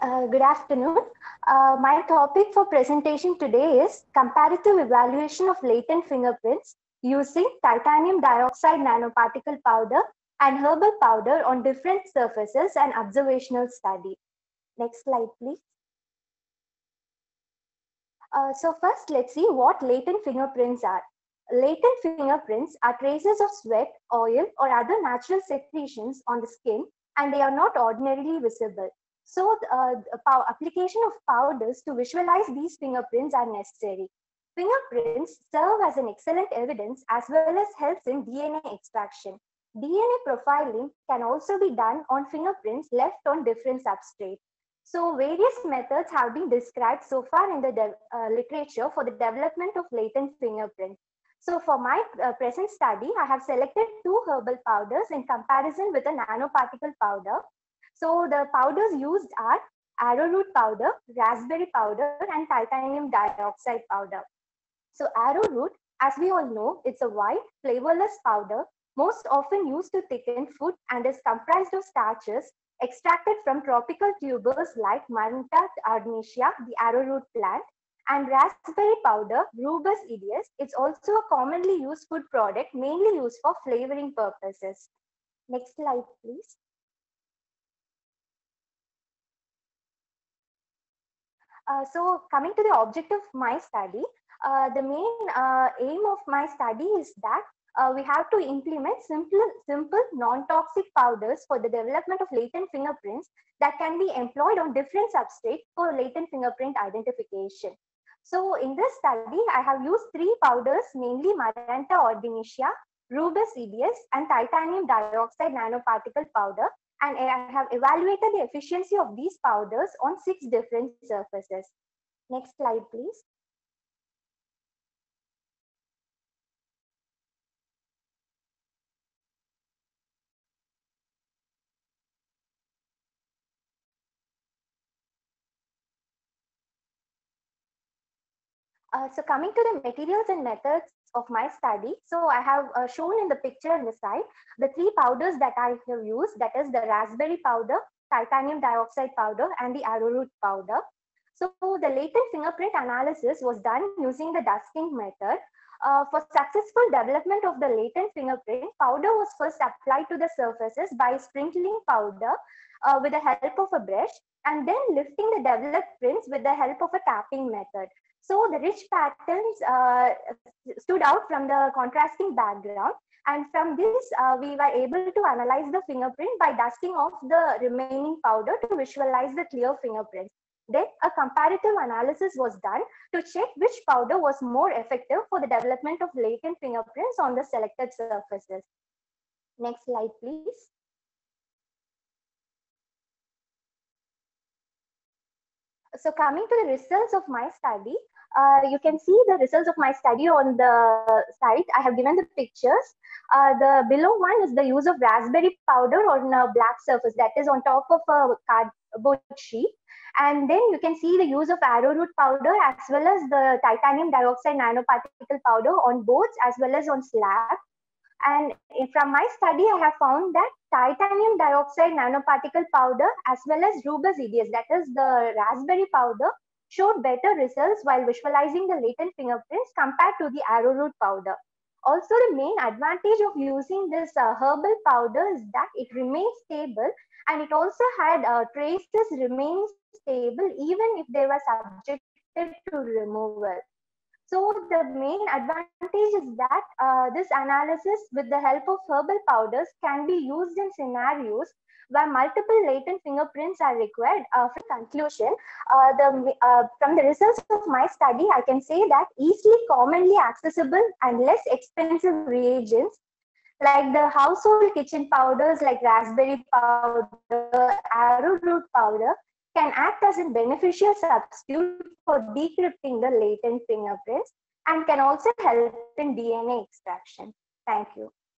Uh, good afternoon. Uh, my topic for presentation today is comparative evaluation of latent fingerprints using titanium dioxide nanoparticle powder and herbal powder on different surfaces and observational study. Next slide, please. Uh, so first, let's see what latent fingerprints are. Latent fingerprints are traces of sweat, oil, or other natural secretions on the skin, and they are not ordinarily visible. So uh, application of powders to visualize these fingerprints are necessary. Fingerprints serve as an excellent evidence as well as helps in DNA extraction. DNA profiling can also be done on fingerprints left on different substrates. So various methods have been described so far in the uh, literature for the development of latent fingerprints. So for my uh, present study, I have selected two herbal powders in comparison with a nanoparticle powder. So the powders used are arrowroot powder, raspberry powder, and titanium dioxide powder. So arrowroot, as we all know, it's a white, flavorless powder, most often used to thicken food and is comprised of starches extracted from tropical tubers like Maranta arundinacea, the arrowroot plant, and raspberry powder, Rubus idaeus. It's also a commonly used food product, mainly used for flavoring purposes. Next slide, please. So coming to the object of my study, uh, the main uh, aim of my study is that uh, we have to implement simple, simple non-toxic powders for the development of latent fingerprints that can be employed on different substrates for latent fingerprint identification. So in this study, I have used three powders, namely Maranta arundinacea, Rubus idaeus, and titanium dioxide nanoparticle powder. And I have evaluated the efficiency of these powders on six different surfaces. Next slide, please. Uh, so coming to the materials and methods of my study, so I have uh, shown in the picture on the side the three powders that I have used, that is the raspberry powder, titanium dioxide powder, and the arrowroot powder. So the latent fingerprint analysis was done using the dusting method. Uh, for successful development of the latent fingerprint, powder was first applied to the surfaces by sprinkling powder uh, with the help of a brush and then lifting the developed prints with the help of a tapping method. So the rich patterns uh, stood out from the contrasting background. And from this, uh, we were able to analyze the fingerprint by dusting off the remaining powder to visualize the clear fingerprints. Then a comparative analysis was done to check which powder was more effective for the development of latent fingerprints on the selected surfaces. Next slide, please. So coming to the results of my study, uh, you can see the results of my study on the site. I have given the pictures. Uh, the below one is the use of raspberry powder on a black surface that is on top of a cardboard sheet. And then you can see the use of arrowroot powder as well as the titanium dioxide nanoparticle powder on boards as well as on slab. And from my study, I have found that titanium dioxide nanoparticle powder as well as rubus idaeus, that is the raspberry powder, showed better results while visualizing the latent fingerprints compared to the arrowroot powder. Also, the main advantage of using this uh, herbal powder is that it remains stable and it also had uh, traces remaining stable even if they were subjected to removal. So the main advantage is that uh, this analysis with the help of herbal powders can be used in scenarios where multiple latent fingerprints are required. Uh, for conclusion, uh, the, uh, from the results of my study, I can say that easily commonly accessible and less expensive reagents like the household kitchen powders like raspberry powder, arrowroot powder can act as a beneficial substitute for decrypting the latent fingerprints and can also help in DNA extraction. Thank you.